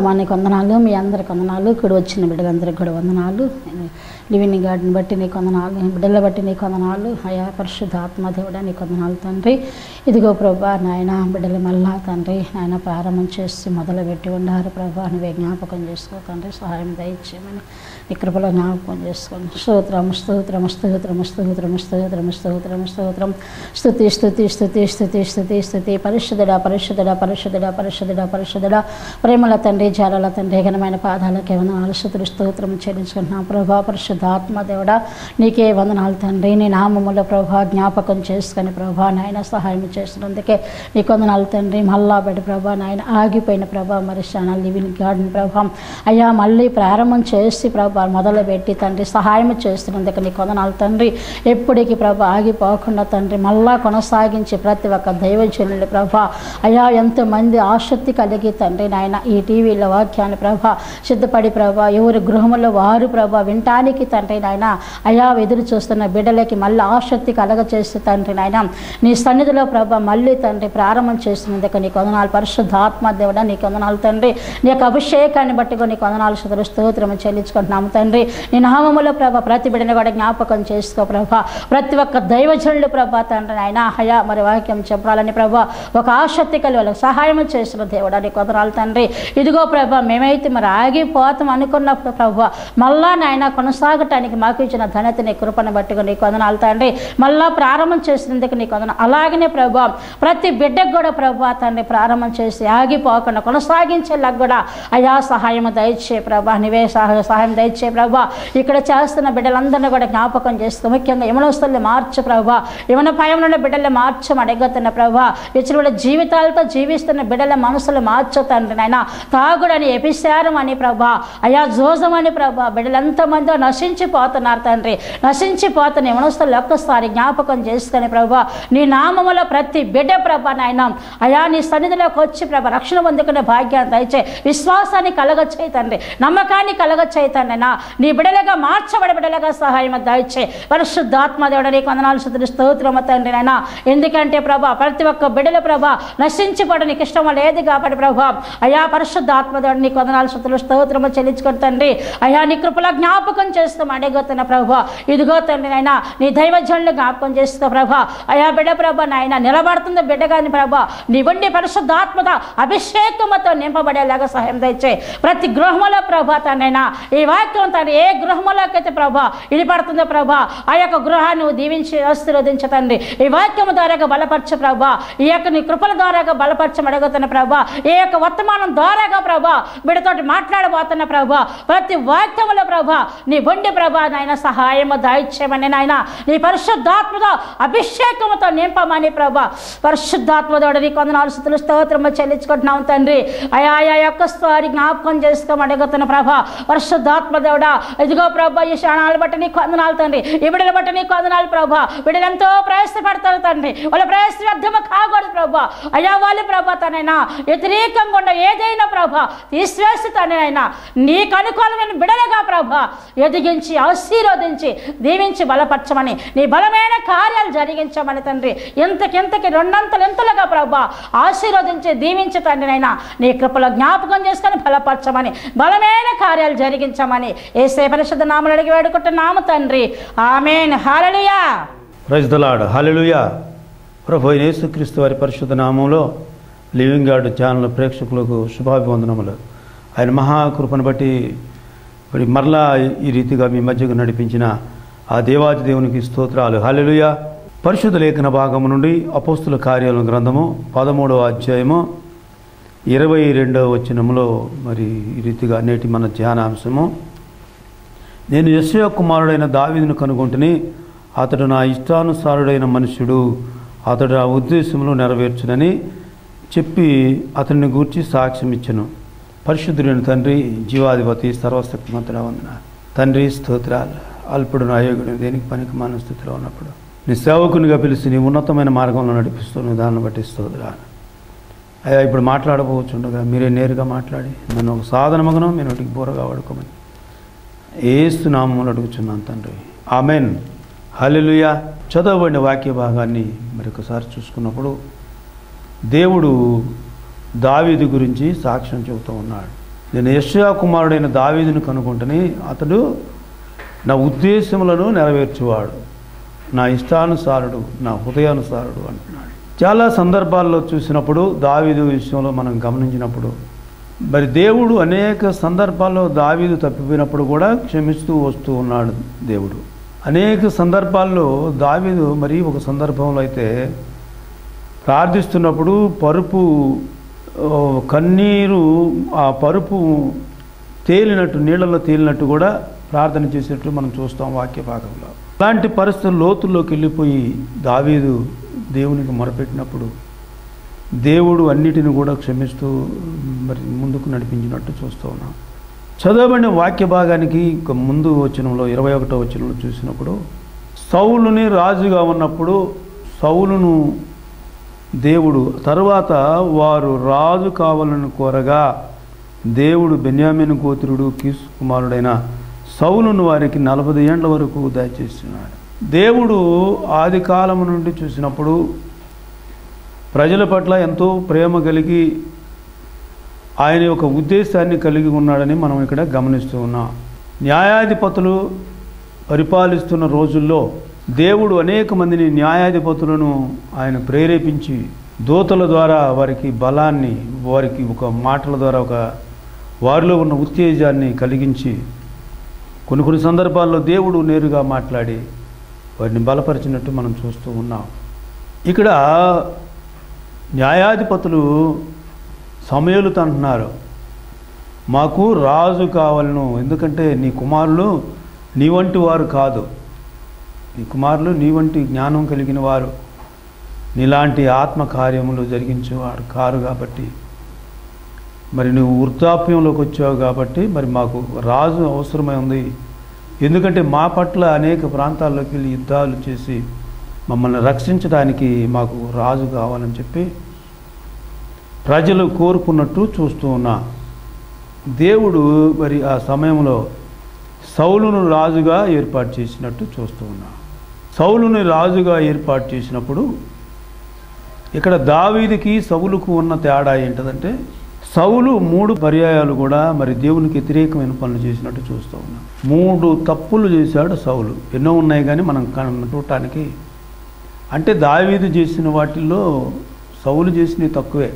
నామానికి వందనాలు మీ అందరికి వందనాలు. ఇక్కడ వచ్చిన బిడ్డలందరికీ కూడా వందనాలు. లివింగ్ గార్డెన్ బట్టి నీకు వందనాలు బిడ్డల బట్టి నీకు వందనాలు. అయా పరిశుద్ధ ఆత్మదేవుడా నీకు వందనాలు తండ్రి. ఇదిగో ప్రభా నాయన బిడ్డలు మళ్ళా తండ్రి. నాయన ప్రారంభం చేసి మొదలుపెట్టి ఉండారు ప్రభా. నువ్వే జ్ఞాపకం చేసుకో తండ్రి. సహాయం దయచేయమని ఈ కృపలో జ్ఞాపకం చేసుకోండి స్తోత్రం స్తోత్రం స్తోత్రం స్తోత్రం స్తోత్రం స్తోత్రం స్తోత్రం. స్థుతి స్థుతి స్థుతి స్థుతి స్థుతి స్థుతి పరిశుద్ధుడ పరిశుద్ధుడ పరిశుద్ధుడ పరిశుద్ధుడ పరిశుద్ధుడ. ప్రేమల తండ్రి జాలల తండ్రి ఘనమైన పాదాలకే వందనాలు. స్థుతులు స్తోత్రం చెల్లించుకుంటున్నాం. ప్రభా పరిశుద్ధ ఆత్మదేవుడ నీకే వందనాలు తండ్రి. నీ నామముల ప్రభా జ్ఞాపకం చేసుకుని ప్రభా నాయన సహాయం చేస్తున్నందుకే నీకు వందనాలు తండ్రి. మళ్ళా ప్రభా నాయన ఆగిపోయిన ప్రభా మరి లివింగ్ గార్డెన్ ప్రభా. అయ్యా మళ్ళీ ప్రారంభం చేసి ప్రభా మొదలుపెట్టి తండ్రి సహాయం చేస్తున్నందుకు నీ కొందనాలు తండ్రి. ఎప్పటికీ ప్రభా ఆగిపోకుండా తండ్రి మళ్ళా కొనసాగించి ప్రతి ఒక్క దైవజనుడి ప్రభా. అయా ఎంతమంది ఆసక్తి కలిగి తండ్రి నాయన ఈ టీవీలో వాక్యాన్ని ప్రభా సిద్ధపడి ప్రభా ఎవరి గృహంలో వారు ప్రభా వినటానికి తండ్రి నాయన అయా ఎదురు చూస్తున్న బిడ్డలకి మళ్ళీ ఆసక్తి కలగచేసి తండ్రి నాయన నీ సన్నిధిలో ప్రభా మళ్ళీ తండ్రి ప్రారంభం చేస్తున్నందుకు నీ కొందనాలు పరిశుద్ధ ఆత్మ దేవుడా నీ కొందనాలు తండ్రి. నీ యొక్క అభిషేకాన్ని బట్టి కొన్ని కొందనాలు శుద్ధులు స్తోత్రం చెల్లించుకుంటున్నాము. తండ్రి నీ నామములో ప్రభా ప్రతి బిడ్డని కూడా జ్ఞాపకం చేసుకో ప్రభా. ప్రతి ఒక్క దైవజనుడు ప్రభా తండ్రి ఆయన హయా మరి వాక్యం చెప్పాలని ప్రభ ఒక ఆసక్తి కలిగి వాళ్ళకి సహాయం చేసిన దేవుడా నీకు వందనాలు తండ్రి. ఇదిగో ప్రభా మేమైతే మరి ఆగిపోతాం అనుకున్నప్పుడు ప్రభ మళ్ళా నాయన కొనసాగటానికి మాకు ఇచ్చిన ధనత నీ కృపను బట్టి నీ కొందనాలు తండ్రి. మళ్ళా ప్రారంభం చేసినందుకు నీ కొందన అలాగనే ప్రభా ప్రతి బిడ్డకు కూడా ప్రభా తండ్రి ప్రారంభం చేసి ఆగిపోకుండా కొనసాగించేలాగా కూడా అయా సహాయం దయచే ప్రభా నివే సహాయం దయచే దయచే ప్రభా. ఇక్కడ చేస్తున్న బిడ్డలందరినీ కూడా జ్ఞాపకం చేస్తూ ముఖ్యంగా యమనోస్తుల్ని మార్చు ప్రభా. యమన భయం నుండి బిడ్డల్ని మార్చం అడగతున్న ప్రభా. ఇచ్చిన జీవితాలతో జీవిస్తున్న బిడ్డల మనసులు మార్చు తండ్రి నాయన. తాగుడని ఎపిశారం అని ప్రభా. అయా జోజం అని ప్రభా. బిడ్డలంతమందో నశించిపోతున్నారు తండ్రి. నశించిపోతున్న యమనోస్తులు ఒక్కసారి జ్ఞాపకం చేసుకుని ప్రభా నీ నామములో ప్రతి బిడ్డ ప్రభా నాయన. అయా నీ సన్నిధిలోకి వచ్చి ప్రభా రక్షణ పొందుకునే భాగ్యాన్ని దయచే విశ్వాసాన్ని కలగచ్చేయి తండ్రి. నమ్మకాన్ని కలగచ్చేయి తండ్రి నా నీ బిడలుగా మార్చబడి బిడలుగా సహాయం దయచే పరిశుద్ధాత్మ దేవుడు నీకు వందనాలు శుద్ధి స్తోత్రమ తండ్రి నాయన. ఎందుకంటే ప్రభా ప్రతి ఒక్క బిడల ప్రభా నశించిపోవడం నీకు ఇష్టం లేదు కాబట్టి ప్రభా. అయా పరిశుద్ధాత్మ దేవుడు నీకు వందనాలు శుద్ధులు స్తోత్రము చెల్లించుకుని తండ్రి. అయా నీ కృపల జ్ఞాపకం చేస్తాం అడగతున్న ప్రభా. ఇదిగో తండ్రి నాయన నీ దైవజనులు జ్ఞాపకం చేస్తా ప్రభా. అయా బిడ్డ ప్రభా నాయన నిలబడుతుంది బిడ్డ కానీ ప్రభా నీ పరిశుద్ధాత్మత అభిషేకముతో నింపబడేలాగా సహాయం తెచ్చే ప్రతి గృహంలో ప్రభా తండ్రైనా ఈ వాక్య తండ్రి ఏ గృహములోకైతే ప్రభా ఇది పడుతుందో ప్రభా ఆ యొక్క గృహాన్ని దీవించి ఆశీర్వదించ తండ్రి. ఈ వాక్యము ద్వారాగా బలపరచ ప్రభా. ఈ యొక్క నీ కృపల ద్వారాగా బలపరచమడగతున్న ప్రభా. ఈ యొక్క వర్తమానం ద్వారాగా ప్రభా వీడితోటి మాట్లాడబోతున్న ప్రభా. ప్రతి వాక్యముల ప్రభా నీ బొండి ప్రభా నాయన సహాయము దాయిచ్చేయమని నాయన నీ పరిశుద్ధాత్మతో అభిషేకముతో నింపమని ప్రభా. పరిశుద్ధాత్మతోడు నీ కొందనాలు స్థుతులు స్తోత్రము చెల్లించుకుంటున్నాం తండ్రి. అయా యొక్క స్వారి జ్ఞాపకం చేసుకోమని అడుగుతున్న ప్రభా. పరిశుద్ధాత్మ దేవుడా ఇదిగో ప్రభా ఈ క్షణాలు బట్టి నీకు కొందనాలు తండ్రి. ఈ బిడ్డలు బట్టి నీ కొందనాలు ప్రభా. బిడ్డలు ఎంతో ప్రయాసపడతారు తండ్రి. వాళ్ళ ప్రయాస వ్యర్థము కాకూడదు ప్రభా. అయ్యా వాళ్ళు ప్రభా తనైనా వ్యతిరేకంగా ఉండ ఏదైనా ప్రభా తీసివేసి తనైనా నీకు అనుకూలమైన బిడలుగా ప్రభా ఎదిగించి ఆశీర్వదించి దీవించి బలపరచమని నీ బలమైన కార్యాలు జరిగించమని తండ్రి. ఇంతకింతకి రెండంతలు ఎంతలుగా ప్రభా ఆశీర్వదించి దీవించి తండ్రినైనా నీ కృపలో జ్ఞాపకం చేసుకొని బలపరచమని బలమైన కార్యాలు జరిగించమని ఏసే పరిశుద్ధ నామలు అడిగి వేడుకుంటున్నాము తండ్రి. Amen. Hallelujah praise the lord ప్రభు యేసుక్రీస్తు వారి పరిశుద్ధ నామంలో లివింగ్ గార్డ్ ఛానల్ ప్రేక్షకులకు శుభాభివందనములు. ఆయన మహాకృపను బట్టి మరి మరలా ఈ రీతిగా మీ మధ్యకు నడిపించిన ఆ దేవాది దేవునికి స్తోత్రాలు. హల్లెలూయా. పరిశుద్ధ లేఖన భాగము నుండి అపోస్తుల కార్యాల గ్రంథము పదమూడవ అధ్యాయము ఇరవై రెండవ వచనములో మరి ఈ రీతిగా నేటి మన ధ్యానాంశము. నేను యశయ కుమారుడైన దావీదును కనుగొంటుని అతడు నా ఇష్టానుసారుడైన మనుష్యుడు అతడు ఆ ఉద్దేశంలో నెరవేర్చునని చెప్పి అతన్ని గూర్చి సాక్ష్యం ఇచ్చను పరిశుద్ధుడైన తండ్రి జీవాధిపతి సర్వశక్తిమంతుడా వందన. తండ్రి స్తోత్రాలు. అల్పుడు నాయోగుడు దేనికి పనికి మాన స్థితిలో ఉన్నప్పుడు. నీ సేవకునిగా పిలిచి నీ ఉన్నతమైన మార్గంలో నడిపిస్తున్న దాన్ని బట్టి స్తోత్రాలు. అయ్యా ఇప్పుడు మాట్లాడబోచుండగా మీరే నేరుగా మాట్లాడి నన్ను ఒక సాధనమగను మీ నోటికి బోరగా వాడుకోమని. ఏస్తున్నామని అడుగుచున్నాను తండ్రి. ఆమెన్. హల్లెలూయా. చదవబడిన వాక్య భాగాన్ని మరొకసారి చూసుకున్నప్పుడు దేవుడు దావీదు గురించి సాక్ష్యం చెబుతూ ఉన్నాడు. నేను యశ్యా కుమారుడైన దావీదును కనుగొంటని అతడు నా ఉద్దేశములను నెరవేర్చువాడు. నా ఇష్టానుసారుడు నా హృదయానుసారుడు అంటున్నాడు. చాలా సందర్భాల్లో చూసినప్పుడు దావీదు విషయంలో మనం గమనించినప్పుడు మరి దేవుడు అనేక సందర్భాల్లో దావీదు తప్పిపోయినప్పుడు కూడా క్షమిస్తూ వస్తూ ఉన్నాడు దేవుడు. అనేక సందర్భాల్లో దావీదు మరి ఒక సందర్భంలో అయితే ప్రార్థిస్తున్నప్పుడు పరుపు కన్నీరు ఆ పరుపు తేలినట్టు నీళ్ళలో తేలినట్టు కూడా ప్రార్థన చేసినట్టు మనం చూస్తాం వాక్య భాగంలో. అలాంటి పరిస్థితులు లోతుల్లోకి వెళ్ళిపోయి దావీదు దేవునికి మొరపెట్టినప్పుడు దేవుడు అన్నిటిని కూడా క్షమిస్తూ మరి ముందుకు నడిపించినట్టు చూస్తూ ఉన్నాం. చదవబడిన వాక్య భాగానికి ఇంక ముందు వచనంలో ఇరవై ఒకటో వచనంలో చూసినప్పుడు సౌలుని రాజుగా ఉన్నప్పుడు సౌలును దేవుడు తరువాత వారు రాజు కావాలని కోరగా దేవుడు బెన్యామిన్ గోత్రుడు కీసు కుమారుడైన సౌలును వారికి నలభై ఏండ్ల వరకు దయచేస్తున్నాడు దేవుడు ఆది కాలము నుండి చూసినప్పుడు ప్రజల పట్ల ఎంతో ప్రేమ కలిగి ఆయన యొక్క ఉద్దేశాన్ని కలిగి ఉన్నాడని మనం ఇక్కడ గమనిస్తూ ఉన్నాం. న్యాయాధిపతులు పరిపాలిస్తున్న రోజుల్లో దేవుడు అనేక మందిని న్యాయాధిపతులను ఆయన ప్రేరేపించి దూతల ద్వారా వారికి బలాన్ని వారికి ఒక మాటల ద్వారా ఒక వారిలో ఉన్న ఉత్తేజాన్ని కలిగించి కొన్ని కొన్ని సందర్భాల్లో దేవుడు నేరుగా మాట్లాడి వారిని బలపరిచినట్టు మనం చూస్తూ ఉన్నాం. ఇక్కడ న్యాయాధిపతులు సమయలుతో అంటున్నారు మాకు రాజు కావాలను ఎందుకంటే నీ కుమారులు నీ వంటి వారు కాదు. నీ కుమారులు నీ వంటి జ్ఞానం కలిగిన వారు. నీలాంటి ఆత్మకార్యములు జరిగించేవాడు జరిగించేవారు కారు కాబట్టి. మరి నువ్వు వృద్ధాప్యంలోకి వచ్చావు కాబట్టి మరి మాకు రాజు అవసరమై ఉంది. ఎందుకంటే మా పట్ల అనేక ప్రాంతాల్లోకి వెళ్ళి యుద్ధాలు చేసి మమ్మల్ని రక్షించడానికి మాకు రాజు కావాలని చెప్పి ప్రజలు కోరుకున్నట్టు చూస్తూ ఉన్నా. దేవుడు మరి ఆ సమయంలో సౌలును రాజుగా ఏర్పాటు చేసినట్టు చూస్తూ ఉన్నా. సౌలుని రాజుగా ఏర్పాటు చేసినప్పుడు ఇక్కడ దావీదికి సౌలుకు ఉన్న తేడా ఏంటంటే సౌలు మూడు పర్యాయాలు కూడా మరి దేవునికి వ్యతిరేకమైన పనులు చేసినట్టు చూస్తూ ఉన్నాం. మూడు తప్పులు చేశాడు సౌలు. ఎన్నో ఉన్నాయి కానీ మనం చూడటానికి అంటే దావీదు చేసిన వాటిల్లో సౌలు చేసినవి తక్కువే.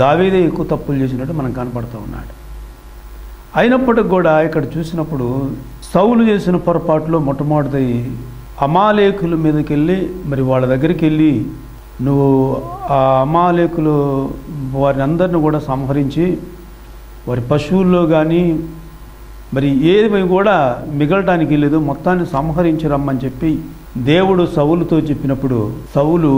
దావీదే ఎక్కువ తప్పులు చేసినట్టు మనం కనపడుతూ ఉన్నాడు. అయినప్పటికి కూడా ఇక్కడ చూసినప్పుడు సౌలు చేసిన పొరపాటులో మొట్టమొదటి అమాలేకుల మీదకి వెళ్ళి మరి వాళ్ళ దగ్గరికి వెళ్ళి నువ్వు ఆ అమాలేకులు వారిని అందరిని కూడా సంహరించి వారి పశువుల్లో కానీ మరి ఏమి కూడా మిగలటానికి లేదు మొత్తాన్ని సంహరించి రమ్మని చెప్పి దేవుడు సౌలుతో చెప్పినప్పుడు సౌలు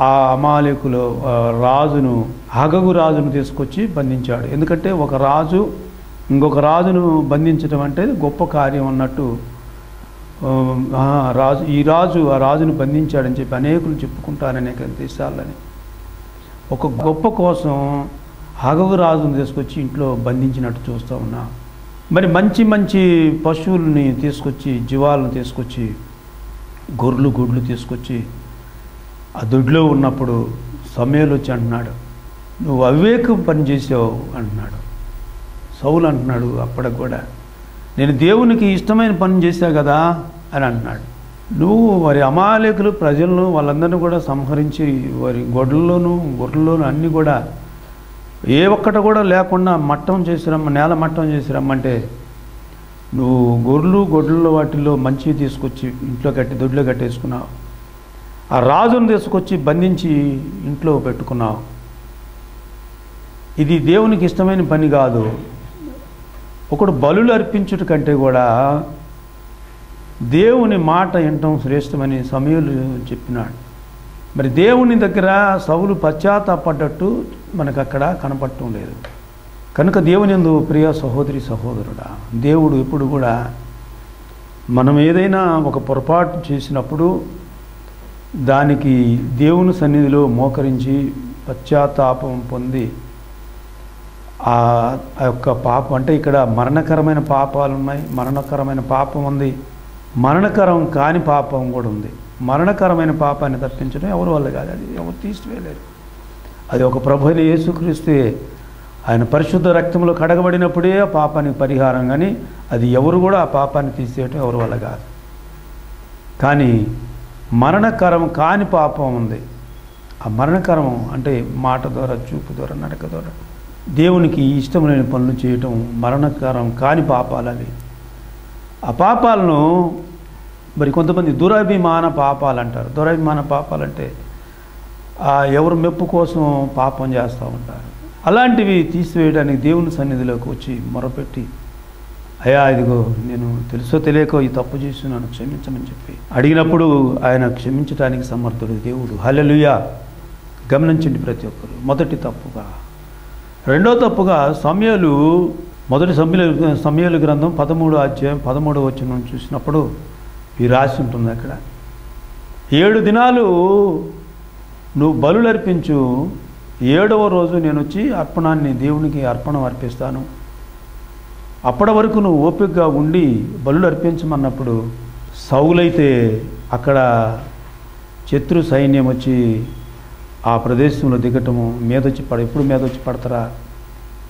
ఆ అమాలేకులు రాజును హగగు రాజును తీసుకొచ్చి బంధించాడు. ఎందుకంటే ఒక రాజు ఇంకొక రాజును బంధించడం అంటే గొప్ప కార్యం అన్నట్టు రాజు ఈ రాజు ఆ రాజును బంధించాడని చెప్పి అనేకులు చెప్పుకుంటారు అనేక దేశాలని. ఒక గొప్ప కోసం హగగు రాజును తీసుకొచ్చి ఇంట్లో బంధించినట్టు చూస్తూ ఉన్నా. మరి మంచి మంచి పశువుల్ని తీసుకొచ్చి జీవాలను తీసుకొచ్చి గొర్రెలు గుడ్లు తీసుకొచ్చి ఆ దొడ్లో ఉన్నప్పుడు సమయాలు వచ్చి అంటున్నాడు నువ్వు అవివేకం పని చేసావు అంటున్నాడు. సౌలు అంటున్నాడు అప్పటికి కూడా నేను దేవునికి ఇష్టమైన పని చేశా కదా అని అంటున్నాడు. నువ్వు వారి అమాలేకులు ప్రజలను వాళ్ళందరినీ కూడా సంహరించి వారి గొడ్లలోనూ గొర్రెల్లోనూ అన్నీ కూడా ఏ ఒక్కటి కూడా లేకుండా మట్టం చేసి రమ్మ నేల మట్టం చేసి రమ్మంటే నువ్వు గొర్రెలు గొడ్లలో వాటిల్లో మంచివి తీసుకొచ్చి ఇంట్లో కట్టి దొడ్లో కట్టేసుకున్నావు. ఆ రాజును తీసుకొచ్చి బంధించి ఇంట్లో పెట్టుకున్నావు. ఇది దేవునికి ఇష్టమైన పని కాదు. ఒకడు బలులు అర్పించుట కంటే కూడా దేవుని మాట వినటం శ్రేష్టమని సమయులు చెప్పినాడు. మరి దేవుని దగ్గర సవులు పశ్చాత్తాపడ్డట్టు మనకు అక్కడ కనపడటం లేదు. కనుక దేవునిందు ప్రియ సహోదరి సహోదరుడా దేవుడు ఎప్పుడు కూడా మనం ఏదైనా ఒక పొరపాటు చేసినప్పుడు దానికి దేవుని సన్నిధిలో మోకరించి పశ్చాత్తాపం పొంది ఆ ఆ యొక్క పాపం అంటే ఇక్కడ మరణకరమైన పాపాలు ఉన్నాయి మరణకరమైన పాపం ఉంది మరణకరం కాని పాపం కూడా ఉంది. మరణకరమైన పాపాన్ని తప్పించడం ఎవరి వల్ల కాదు అది ఎవరు తీసివేయలేరు. అది ఒక ప్రభు యేసుక్రీస్తే ఆయన పరిశుద్ధ రక్తంలో కడగబడినప్పుడే ఆ పాపానికి పరిహారం కానీ అది ఎవరు కూడా ఆ పాపాన్ని తీసేయటం ఎవరి వల్ల కాదు. కానీ మరణకరం కాని పాపం ఉంది. ఆ మరణకరం అంటే మాట ద్వారా చూపు ద్వారా నడక ద్వారా. దేవునికి ఇష్టం లేని పనులు చేయటం మరణకరం కాని పాపాలు అవి. ఆ పాపాలను మరి కొంతమంది దురభిమాన పాపాలు అంటారు. దురభిమాన పాపాలంటే ఆ ఎవరు మెప్పు కోసం పాపం చేస్తూ ఉంటారు. అలాంటివి తీసివేయడానికి దేవుని సన్నిధిలోకి వచ్చి మొరపెట్టి అయ్యా ఇదిగో నేను తెలుసో తెలియకో ఈ తప్పు చేస్తున్నాను క్షమించమని చెప్పి. అడిగినప్పుడు ఆయన క్షమించడానికి సమర్థుడు దేవుడు. హల్లెలూయా. గమనించండి ప్రతి ఒక్కరు. మొదటి తప్పుగా. రెండో తప్పుగా సమయాలు మొదటి సమయలు సమయాలు గ్రంథం పదమూడు అధ్యాయం పదమూడు వచ్చిన చూసినప్పుడు ఈ రాసి ఉంటుంది అక్కడ. ఏడు దినాలు నువ్వు బలులు అర్పించు ఏడవ రోజు నేను వచ్చి అర్పణాన్ని దేవునికి అర్పణం అర్పిస్తాను. అప్పటి వరకు నువ్వు ఓపికగా ఉండి బలులు అర్పించమన్నప్పుడు సౌలైతే అక్కడ శత్రు సైన్యం వచ్చి ఆ ప్రదేశంలో దిగటము మీదొచ్చి పడ ఎప్పుడు మీదొచ్చి పడతారా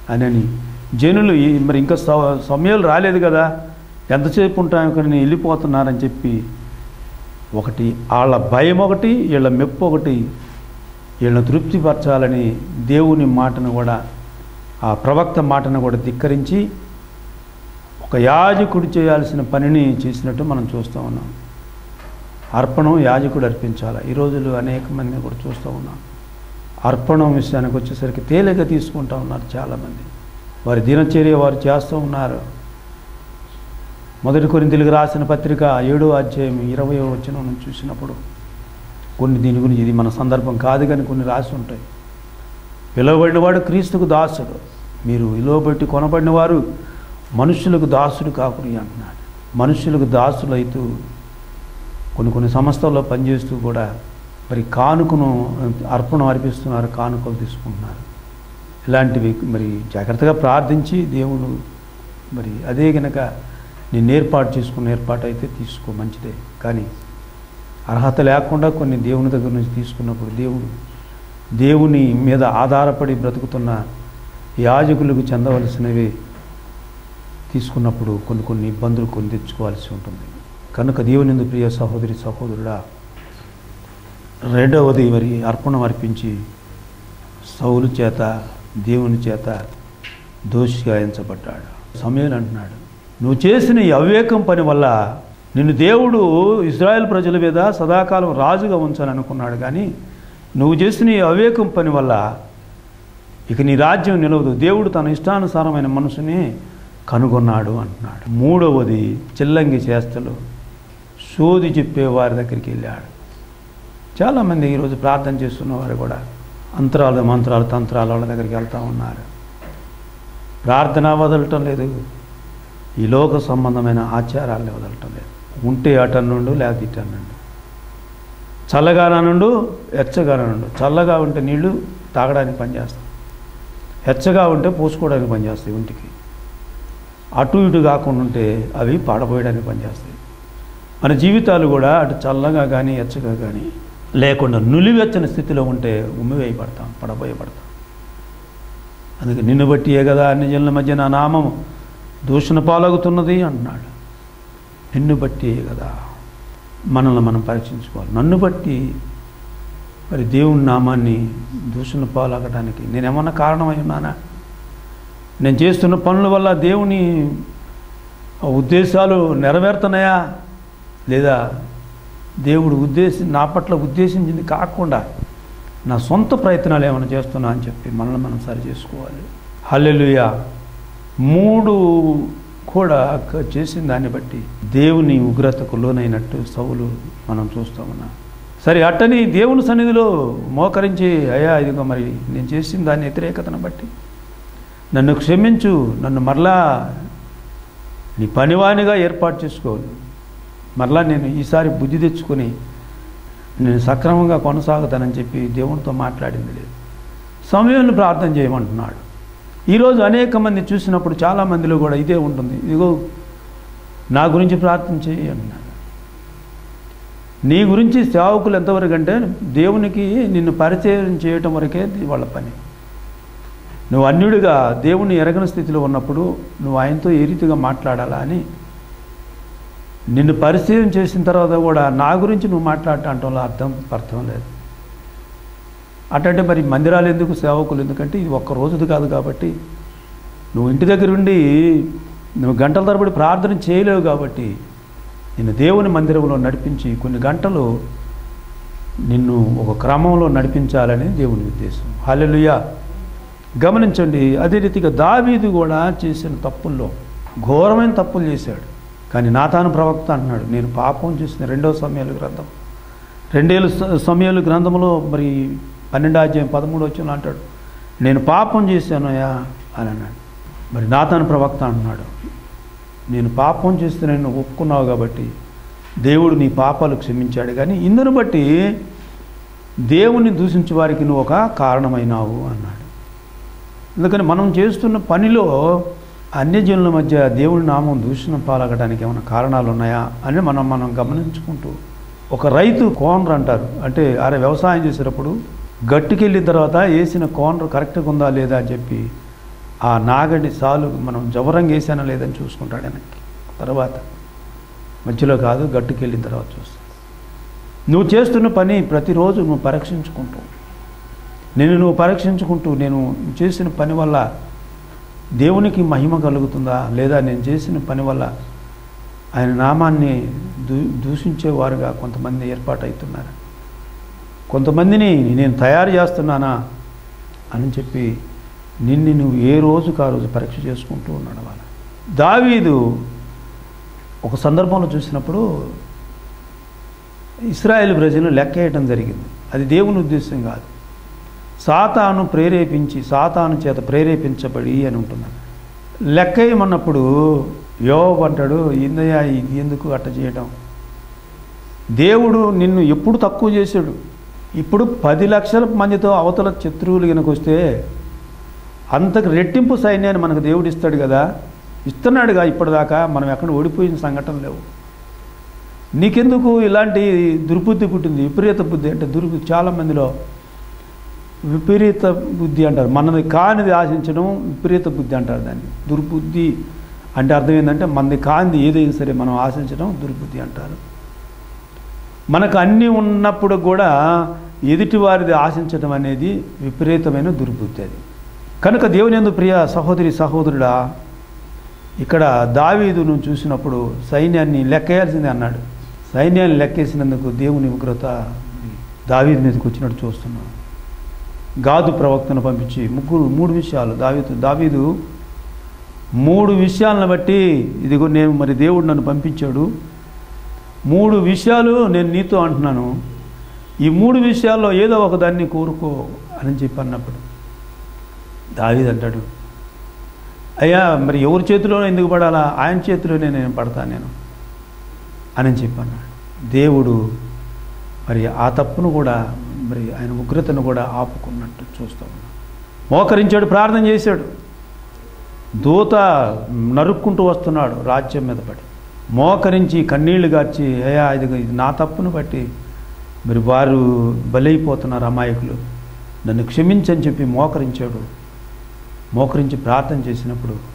అని జనులు మరి ఇంకా స- సమయాలు రాలేదు కదా ఎంతసేపు ఉంటాం ఇక్కడ నేను వెళ్ళిపోతున్నారని చెప్పి ఒకటి వాళ్ళ భయం ఒకటి వీళ్ళ మెప్పు ఒకటి వీళ్ళను తృప్తిపరచాలని దేవుని మాటను కూడా ఆ ప్రవక్త మాటను కూడా ధిక్కరించి ఒక యాజకుడు చేయాల్సిన పనిని చేసినట్టు మనం చూస్తూ ఉన్నాం. అర్పణం యాజకుడు అర్పించాలి. ఈ రోజులు అనేక మందిని కూడా చూస్తూ ఉన్నాం. అర్పణం విషయానికి వచ్చేసరికి తేలిక తీసుకుంటూ ఉన్నారు చాలామంది. వారి దినచర్య వారు చేస్తూ ఉన్నారు. మొదటి తెలుగు రాసిన పత్రిక ఏడో అధ్యాయం ఇరవై వచ్చిన మనం చూసినప్పుడు కొన్ని దీని గురించి ఇది మన సందర్భం కాదు కానీ కొన్ని రాసి ఉంటాయి. పిలువబడినవాడు క్రీస్తుకు దాసుడు. మీరు విలువబెట్టి కొనబడినవారు మనుషులకు దాసుడు కాకుని అంటున్నాడు. మనుషులకు దాసులు అవుతూ కొన్ని కొన్ని సంస్థల్లో పనిచేస్తూ కూడా మరి కానుకను అర్పణం అర్పిస్తున్నారు కానుకలు తీసుకుంటున్నారు. ఇలాంటివి మరి జాగ్రత్తగా ప్రార్థించి దేవుడు మరి అదే గనక నేను ఏర్పాటు చేసుకున్న ఏర్పాటు అయితే తీసుకో మంచిదే. కానీ అర్హత లేకుండా కొన్ని దేవుని దగ్గర నుంచి తీసుకున్నప్పుడు దేవుడు దేవుని మీద ఆధారపడి బ్రతుకుతున్న యాజకులకు చెందవలసినవి తీసుకున్నప్పుడు కొన్ని కొన్ని ఇబ్బందులు కొని తెచ్చుకోవాల్సి ఉంటుంది. కనుక దేవునిందు ప్రియ సహోదరి సహోదరుడా రెండవది మరి అర్పణం అర్పించి సౌలు చేత దేవుని చేత దోషి గాయించబడ్డాడు. సమయాలు అంటున్నాడు. నువ్వు చేసిన అవివేకం పని వల్ల నిన్ను దేవుడు ఇజ్రాయెల్ ప్రజల మీద సదాకాలం రాజుగా ఉంచాలనుకున్నాడు కానీ నువ్వు చేసిన ఈ అవేకం పని వల్ల ఇక నీ రాజ్యం నిలవదు. దేవుడు తన ఇష్టానుసారమైన మనసుని కనుగొన్నాడు అంటున్నాడు. మూడవది చిల్లంగి చేస్తలు సోది చెప్పే వారి దగ్గరికి వెళ్ళాడు. చాలామంది ఈరోజు ప్రార్థన చేస్తున్న వారు కూడా అంతరాలు మంత్రాలు తంత్రాలు వాళ్ళ దగ్గరికి వెళ్తూ ఉన్నారు. ప్రార్థన వదలటం లేదు. ఈ లోక సంబంధమైన ఆచారాలని వదలటం లేదు. ఉంటే అటన్నుండు లేకపోతే ఇటన్నుండు చల్లగా నుండు ఎచ్చగా నుండు చల్లగా ఉంటే నీళ్ళు తాగడానికి పనిచేస్తాయి హెచ్చగా ఉంటే పోసుకోవడానికి పనిచేస్తాయి ఒంటికి. అటు ఇటు కాకుండా ఉంటే అవి పాడపోయడానికి పనిచేస్తాయి మన జీవితాలు కూడా అటు చల్లగా కానీ ఎచ్చగా కానీ లేకుండా నులివెచ్చని స్థితిలో ఉంటే ఉమ్మివేయబడతాం పడబోయబడతాం. అందుకే నిన్ను బట్టియే కదా అన్ని జనుల మధ్య నా నామం దూషణ పాలగుతున్నది అంటున్నాడు నిన్ను బట్టియే కదా మనల్ని మనం పరీక్షించుకోవాలి. నన్ను బట్టి మరి దేవుని నామాన్ని దూషణ పాలగడానికి నేనేమన్నా కారణమై ఉన్నానా? నేను చేస్తున్న పనుల వల్ల దేవుని ఉద్దేశాలు నెరవేరుతున్నాయా? లేదా దేవుడు ఉద్దేశి నా పట్ల ఉద్దేశించింది కాకుండా నా సొంత ప్రయత్నాలు ఏమైనా చేస్తున్నా అని చెప్పి మనల్ని మనం సరి చేసుకోవాలి. హల్లెలుయ! మూడు కూడా చేసిన దాన్ని బట్టి దేవుని ఉగ్రతకు లోనైనట్టు సౌలు మనం చూస్తామన్నా సరే అట్టని దేవుని సన్నిధిలో మోకరించి అయ్యా ఇదిగో మరి నేను చేసిన దాని వ్యతిరేకతను బట్టి నన్ను క్షమించు నన్ను మరలా నీ పనివానిగా ఏర్పాటు చేసుకోవాలి. మరలా నేను ఈసారి బుద్ధి తెచ్చుకొని నేను సక్రమంగా కొనసాగుతానని చెప్పి దేవునితో మాట్లాడింది లేదు. సమయంలో ప్రార్థన చేయమంటున్నాడు. ఈరోజు అనేక మంది చూసినప్పుడు చాలా మందిలో కూడా ఇదే ఉంటుంది. ఇదిగో నా గురించి ప్రార్థన చేయి అన్నాడు. నీ గురించి సేవకులు ఎంతవరకు అంటే దేవునికి నిన్ను పరిచయం చేయటం వరకే వాళ్ళ పని. నువ్వు అన్యుడిగా దేవుణ్ణి ఎరగని స్థితిలో ఉన్నప్పుడు నువ్వు ఆయనతో ఏ రీతిగా మాట్లాడాలా అని నిన్ను పరిచయం చేసిన తర్వాత కూడా నా గురించి నువ్వు మాట్లాడటంలో అర్థం అర్థం లేదు. అటంటే మరి మందిరాలు ఎందుకు సేవకులు ఎందుకంటే ఇది ఒక్క రోజుది కాదు కాబట్టి. నువ్వు ఇంటి దగ్గర ఉండి నువ్వు గంటల తరబడి ప్రార్థన చేయలేవు కాబట్టి నిన్ను దేవుని మందిరంలో నడిపించి కొన్ని గంటలు నిన్ను ఒక క్రమంలో నడిపించాలని దేవుని ఉద్దేశం. హాలెలుయా గమనించండి అదే రీతిగా దావీదు కూడా చేసిన తప్పుల్లో ఘోరమైన తప్పులు చేశాడు. కానీ నాతాను ప్రవక్త అంటున్నాడు నేను పాపం చేసిన రెండవ సమయాలు గ్రంథం. రెండేళ్ళు స- సమయాలు గ్రంథంలో మరి పన్నెండు అధ్యాయం పదమూడు వచ్చిన అంటాడు నేను పాపం చేశానయా అని అన్నాడు. మరి నాతాను ప్రవక్త అంటున్నాడు నేను పాపం చేస్తే నేను ఒప్పుకున్నావు కాబట్టి దేవుడు నీ పాపాలు క్షమించాడు. కానీ ఇందును బట్టి దేవుణ్ణి దూషించే వారికి నువ్వు ఒక కారణమైనావు అన్నాడు. అందుకని మనం చేస్తున్న పనిలో అన్యజనుల మధ్య దేవుడి నామం దూషణ పాలగడానికి ఏమైనా కారణాలు ఉన్నాయా అని మనం మనం గమనించుకుంటూ ఒక రైతు కోనర్ అంటారు. అంటే అరే వ్యవసాయం చేసేటప్పుడు గట్టుకెళ్ళిన తర్వాత వేసిన కార్నర్ కరెక్ట్గా ఉందా లేదా అని చెప్పి ఆ నాగడి సాలు మనం జవరంగా వేసానా లేదని చూసుకుంటాడు వెనక్కి తర్వాత మధ్యలో కాదు గట్టుకెళ్ళిన తర్వాత చూస్తాను నువ్వు చేస్తున్న పని ప్రతిరోజు నువ్వు పరీక్షించుకుంటూ నేను నువ్వు పరీక్షించుకుంటూ నేను చేసిన పని వల్ల దేవునికి మహిమ కలుగుతుందా లేదా నేను చేసిన పని వల్ల ఆయన నామాన్ని దూ దూషించేవారుగా కొంతమంది ఏర్పాటవుతున్నారు. కొంతమందిని నేను తయారు చేస్తున్నానా అని చెప్పి నిన్ను నువ్వు ఏ రోజుకు ఆ రోజు పరీక్ష చేసుకుంటూ ఉన్నాడు వాళ్ళ దావీదు ఒక సందర్భంలో చూసినప్పుడు ఇస్రాయేల్ ప్రజలను లెక్కేయటం జరిగింది. అది దేవుని ఉద్దేశం కాదు. సాతాను ప్రేరేపించి సాతాను చేత ప్రేరేపించబడి అని ఉంటున్నాను లెక్కేయమన్నప్పుడు యోబు అంటాడు ఇందయ్యా ఇది ఎందుకు అట్ట చేయటం? దేవుడు నిన్ను ఎప్పుడు తక్కువ చేశాడు? ఇప్పుడు పది లక్షల మందితో అవతల శత్రువులు కనుకొస్తే అంతకు రెట్టింపు సైన్యాన్ని మనకు దేవుడు ఇస్తాడు కదా. ఇస్తున్నాడుగా ఇప్పటిదాకా మనం ఎక్కడ ఓడిపోయిన సంఘటన లేవు. నీకెందుకు ఇలాంటి దుర్బుద్ధి పుట్టింది? విపరీత బుద్ధి అంటే దుర్బు చాలామందిలో విపరీత బుద్ధి అంటారు. మనది కానిది ఆశించడం విపరీత బుద్ధి అంటారు దాన్ని. దుర్బుద్ధి అంటే అర్థం ఏంటంటే మనది కానిది ఏదైనా సరే మనం ఆశించడం దుర్బుద్ధి అంటారు. మనకు అన్నీ ఉన్నప్పుడు కూడా ఎదుటివారిది ఆశించటం ఆశించడం అనేది విపరీతమైన దుర్బుద్ధి అది. కనుక దేవుని ఎందు ప్రియ సహోదరి సహోదరుడా ఇక్కడ దావీదును చూసినప్పుడు సైన్యాన్ని లెక్కేయాల్సిందే అన్నాడు. సైన్యాన్ని లెక్కేసినందుకు దేవుని ఉగ్రత దావీదు మీదకి వచ్చినట్టు చూస్తున్నాం. గాదు ప్రవక్తను పంపించి ముగ్గురు మూడు విషయాలు. దావీదు దావీదు మూడు విషయాలను బట్టి ఇదిగో నేను మరి దేవుడు నన్ను పంపించాడు. మూడు విషయాలు నేను నీతో అంటున్నాను. ఈ మూడు విషయాల్లో ఏదో ఒక దాన్ని కోరుకో అని చెప్పి అన్నప్పుడు దావిదంటాడు అయ్యా మరి ఎవరి చేతిలో ఎందుకు పడాలా? ఆయన చేతిలోనే నేను పడతాను నేను. అని చెప్పన్నాడు దేవుడు మరి ఆ తప్పును కూడా మరి ఆయన ఉగ్రతను కూడా ఆపుకున్నట్టు చూస్తూ ఉన్నాడు. మోకరించాడు ప్రార్థన చేశాడు. దూత నరుక్కుంటూ వస్తున్నాడు రాజ్యం మీద పడి. మోకరించి కన్నీళ్ళు గార్చి అయ్యా ఇది నా తప్పును బట్టి మరి వారు బలైపోతున్నారు అమాయకులు. నన్ను క్షమించని చెప్పి మోకరించాడు. మోకరించి ప్రార్థన చేసినప్పుడు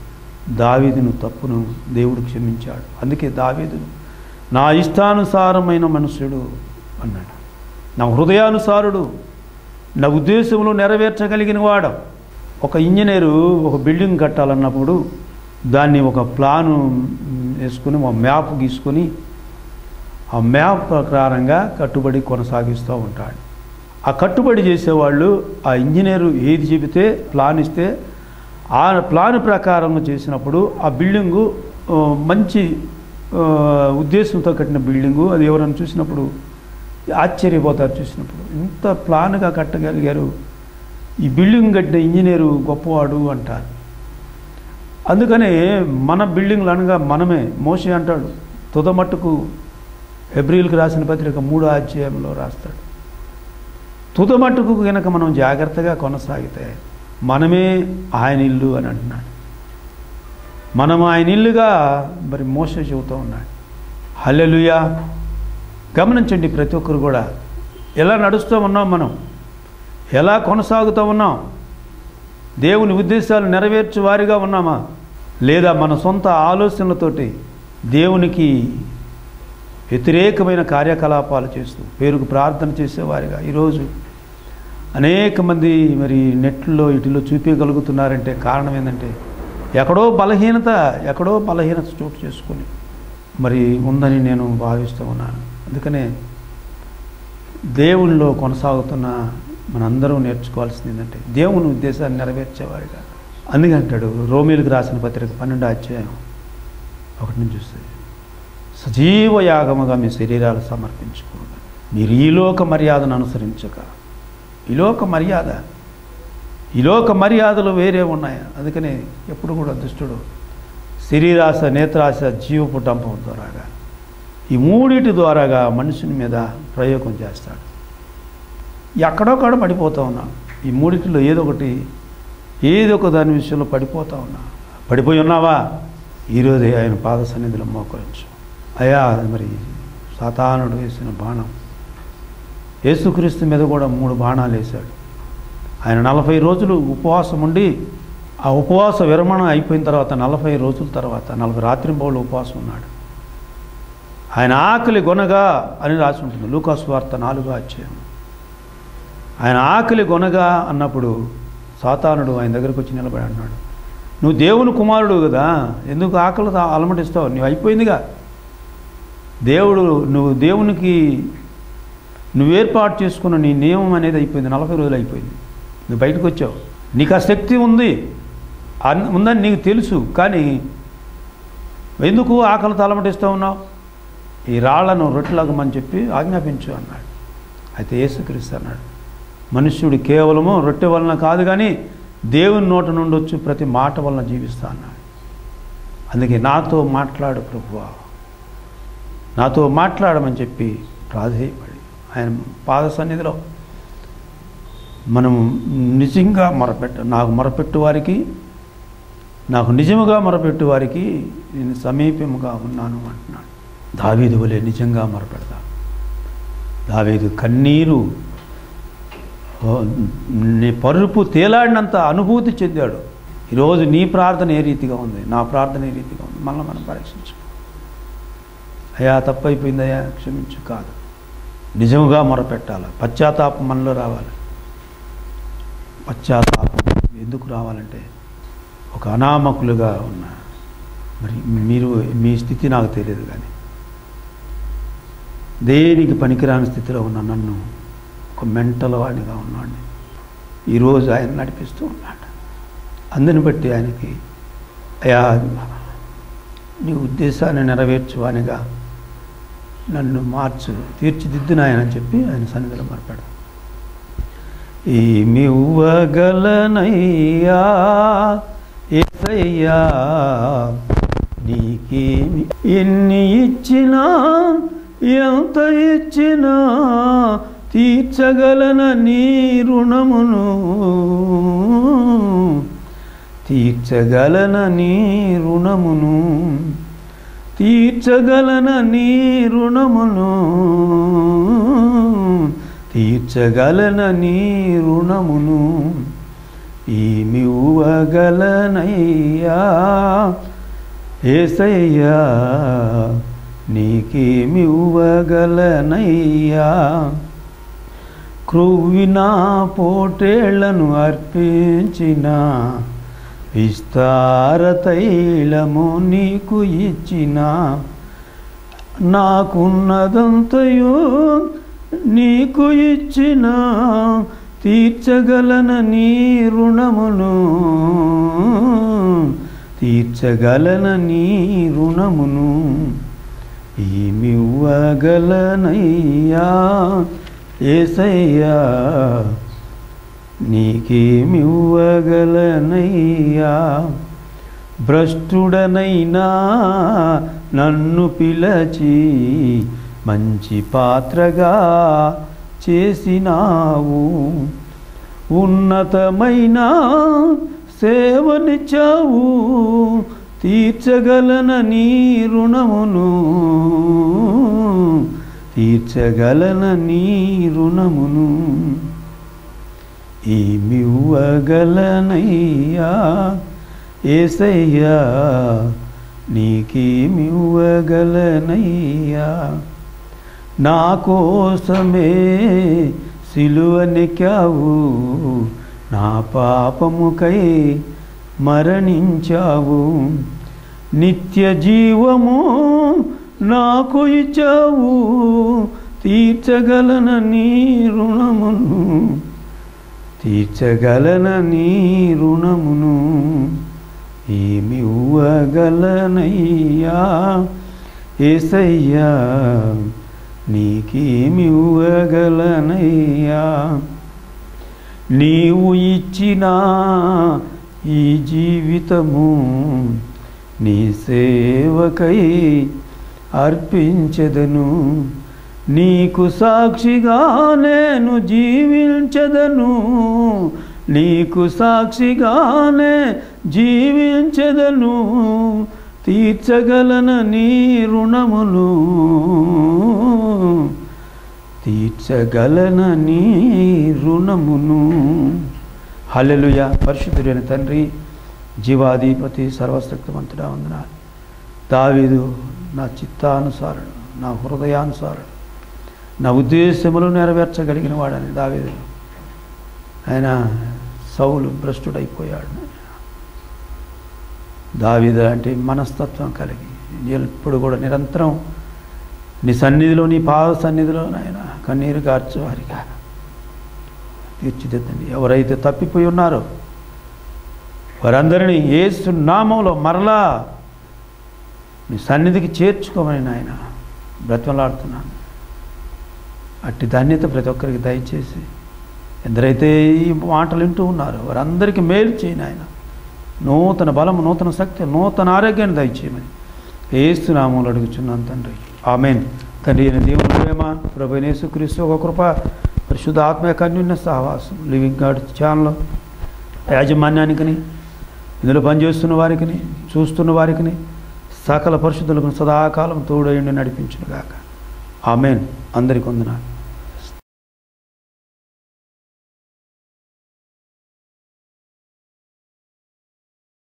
దావీదును తప్పును దేవుడు క్షమించాడు. అందుకే దావీదును నా ఇష్టానుసారమైన మనుషుడు అన్నాడు. నా హృదయానుసారుడు నా ఉద్దేశంలో నెరవేర్చగలిగిన వాడు. ఒక ఇంజనీరు ఒక బిల్డింగ్ కట్టాలన్నప్పుడు దాన్ని ఒక ప్లాను వేసుకుని ఒక మ్యాప్ గీసుకొని ఆ మ్యాప్ ప్రకారంగా కట్టుబడి కొనసాగిస్తూ ఉంటాడు. ఆ కట్టుబడి చేసేవాళ్ళు ఆ ఇంజనీరు ఏది చెబితే ప్లాన్ ఇస్తే ఆ ప్లాన్ ప్రకారం చేసినప్పుడు ఆ బిల్డింగు మంచి ఉద్దేశంతో కట్టిన బిల్డింగు అది ఎవరైనా చూసినప్పుడు ఆశ్చర్యపోతారు చూసినప్పుడు. ఇంత ప్లాన్గా కట్టగలిగారు. ఈ బిల్డింగ్ కట్టిన ఇంజనీరు గొప్పవాడు అంటారు. అందుకనే మన బిల్డింగ్లు అనగా మనమే మోసే అంటాడు తుదమట్టుకు ఎబ్రిల్కి రాసిన పత్రిక మూడో అధ్యాయంలో రాస్తాడు. తుదమట్టుకు కనుక మనం జాగ్రత్తగా కొనసాగితే మనమే ఆయన ఇల్లు అని అంటున్నాడు. మనం ఆయన ఇల్లుగా మరి మోస చెబుతూ ఉన్నాడు. హల్లెలుయా. గమనించండి ప్రతి ఒక్కరు కూడా ఎలా నడుస్తూ ఉన్నాం మనం? ఎలా కొనసాగుతూ ఉన్నాం? దేవుని ఉద్దేశాలు నెరవేర్చు వారిగా ఉన్నామా? లేదా మన సొంత ఆలోచనలతోటి దేవునికి వ్యతిరేకమైన కార్యకలాపాలు చేస్తూ పేరుకు ప్రార్థన చేసేవారిగా. ఈరోజు అనేక మంది మరి నెట్లో ఇటులో చూపించగలుగుతున్నారంటే కారణం ఏంటంటే ఎక్కడో బలహీనత ఎక్కడో బలహీనత చోటు చేసుకొని మరి ఉందని నేను భావిస్తూ ఉన్నాను. అందుకనే దేవునిలో కొనసాగుతున్న మనందరం నేర్చుకోవాల్సింది ఏంటంటే దేవుని ఉద్దేశాన్ని నెరవేర్చేవారిగా. అందుకంటాడు రోమిలకు రాసిన పత్రిక పన్నెండు అధ్యాయం ఒకటి నుంచి చూస్తే సజీవ యాగముగా మీ శరీరాలు సమర్పించుకోండి మీరు ఈలోక మర్యాదను అనుసరించక. ఈలోక మర్యాద. ఈలోక మర్యాదలు వేరే ఉన్నాయి? అందుకనే ఎప్పుడు కూడా దుష్టుడు శరీరాశ నేత్రాశ జీవపు డంపం ద్వారాగా ఈ మూడిటి ద్వారాగా మనుషుని మీద ప్రయోగం చేస్తాడు. ఎక్కడొక్కడ పడిపోతూ ఉన్నాం. ఈ మూడిటిలో ఏదో ఒకటి ఏదో ఒక దాని విషయంలో పడిపోతూ ఉన్నా. పడిపోయి ఉన్నావా? ఈరోజే ఆయన పాద సన్నిధిలో మోకరించు. అయా మరి సాతానుడు వేసిన బాణం. యేసుక్రీస్తు మీద కూడా మూడు బాణాలు వేశాడు. ఆయన నలభై రోజులు ఉపవాసం ఉండి ఆ ఉపవాస విరమణ అయిపోయిన తర్వాత నలభై రోజుల తర్వాత నలభై రాత్రింబవులు ఉపవాసం ఉన్నాడు. ఆయన ఆకలి గొనగా అని రాసి ఉంటుంది లూకాసు వార్త నాలుగో అధ్యాయం. ఆయన ఆకలి గొనగా అన్నప్పుడు సాతానుడు ఆయన దగ్గరకు వచ్చి నిలబడి అన్నాడు నువ్వు దేవుని కుమారుడు కదా ఎందుకు ఆకలి అలమటిస్తావు? నువ్వు అయిపోయిందిగా. దేవుడు నువ్వు దేవునికి నువ్వు ఏర్పాటు చేసుకున్న నీ నియమం అనేది అయిపోయింది. నలభై రోజులు అయిపోయింది. నువ్వు బయటకు వచ్చావు. నీకు ఆ శక్తి ఉంది. అన్- ఉందని నీకు తెలుసు. కానీ ఎందుకు ఆకలి తలమటిస్తూ ఉన్నావు? ఈ రాళ్ళను రొట్టెలాగమని చెప్పి ఆజ్ఞాపించు అన్నాడు. అయితే యేసుక్రీస్తు అన్నాడు మనుష్యుడు కేవలము రొట్టె వలన కాదు కానీ దేవుని నోట నుండి వచ్చి ప్రతి మాట వలన జీవిస్తా అన్నాడు. అందుకే నాతో మాట్లాడు ప్రభువా. నాతో మాట్లాడమని చెప్పి ప్రాధేయపడి ఆయన పాద సన్నిధిలో మనం నిజంగా మొరపెట్ట నాకు మొరపెట్టు వారికి నాకు నిజముగా మొరపెట్టు వారికి నేను సమీపముగా ఉన్నాను అంటున్నాడు. దావీదు వలే నిజంగా మొరపెడతా. దావీదు కన్నీరు నీ పరుపు తేలాడినంత అనుభూతి చెందాడు. ఈరోజు నీ ప్రార్థన ఏ రీతిగా ఉంది? నా ప్రార్థన ఏ రీతిగా ఉంది? మళ్ళీ మనం పరీక్షించు అయ్యా తప్పైపోయిందయ్యా క్షమించు. కాదు. నిజముగా మొరపెట్టాలి. పశ్చాత్తాపం మనలో రావాలి. పశ్చాత్తాపం ఎందుకు రావాలంటే ఒక అనామకులుగా ఉన్న మరి మీరు మీ స్థితి నాకు తెలియదు కానీ దేనికి పనికిరాని స్థితిలో ఉన్న నన్ను ఒక మెంటల్ వాడిగా ఉన్నాడు ఈరోజు ఆయన నడిపిస్తూ ఉన్నాడు. అందుని బట్టి ఆయనకి అయా నీ ఉద్దేశాన్ని నెరవేర్చువానిగా నన్ను మార్చు తీర్చిదిద్దును ఆయన చెప్పి ఆయన సన్నిధిలో మరపాడు ఏమి ఇవ్వగలనయ్యా ఏసయ్యా నీకేమి ఎన్ని ఇచ్చినా ఎంత ఇచ్చినా తీర్చగలన నీ రుణమును. తీర్చగలన నీ రుణమును. తీర్చగలన నీ రుణమును. తీర్చగలన నీ రుణమును. ఏమివ్వగలనయ్యా ఏసయ్యా నీకేమివ్వగలనయ్యా. క్రువ్వినా పోటేళ్ళను అర్పించినా విస్తార తైలము నీకు ఇచ్చిన నాకున్నదంతయో నీకు ఇచ్చిన తీర్చగలన నీ రుణమును తీర్చగలన నీ రుణమును ఏమివ్వగలనయ్యా ఏసయ్యా. నీకేమివ్వగలనయ్యా? భ్రష్టుడనైనా నన్ను పిలచి మంచి పాత్రగా చేసినావు. ఉన్నతమైన సేవనిచ్చావు. తీర్చగలన నీ రుణమును. తీర్చగలన నీ రుణమును. ఏమివ్వగలనయ్యా ఏసయ్యా నీకేమివ్వగలనయ్యా. నా కోసమే సిలువనెక్కావు నా పాపముకై మరణించావు. నిత్య జీవము నాకు ఇచ్చావు తీర్చగలన నీ రుణమును తీర్చగలన నీ రుణమును ఏమి ఇవ్వగలనయ్యా? ఏసయ్యా నీకేమి ఇవ్వగలనయ్యా? నీవు ఇచ్చిన ఈ జీవితము నీ సేవకై అర్పించదను. నీకు సాక్షిగా నేను జీవించదను. నీకు సాక్షిగానే జీవించదను. తీర్చగలన నీ రుణములు. తీర్చగలన నీ రుణమును. హలెలుయ పరిశుద్ధుడైన తండ్రి జీవాధిపతి సర్వశక్తివంతుడా వందనాలు. దావీదు నా చిత్తానుసారుడు నా హృదయానుసారుడు. నా ఉద్దేశములు నెరవేర్చగలిగిన వాడని దావేది. ఆయన సౌలు భ్రష్టుడైపోయాడు. దావిద అంటే మనస్తత్వం కలిగి ఎప్పుడు కూడా నిరంతరం నీ సన్నిధిలో నీ పాద సన్నిధిలో నాయన కన్నీరు కార్చేవారిగా తీర్చిదిద్దండి. ఎవరైతే తప్పిపోయి ఉన్నారో వారందరినీ ఏసు నామంలో మరలా నీ సన్నిధికి చేర్చుకోమని నాయన బ్రతిమలాడుతున్నాను. అట్టి ధాన్యత ప్రతి ఒక్కరికి దయచేసి. ఎందరైతే ఈ మాటలు వింటూ ఉన్నారో వారందరికీ మేలు చేయను ఆయన. నూతన బలము నూతన శక్తి నూతన ఆరోగ్యాన్ని దయచేయమని ఏస్తున్నామూలు అడుగుచున్నాను తండ్రి. ఆమెన్. తండ్రి అయిన దేవుని ప్రేమ ప్రభు యేసుక్రీస్తు ఒక కృప పరిశుద్ధ ఆత్మ కన్యున్న సహవాసం లివింగ్ గాడ్ ఛానల్ యాజమాన్యానికిని ఇందులో పనిచేస్తున్న వారికిని చూస్తున్న వారికిని సకల పరిశుద్ధులకు సదాకాలం తోడైండి నడిపించునుగాక. ఆమెన్ అందరికి వందనాలు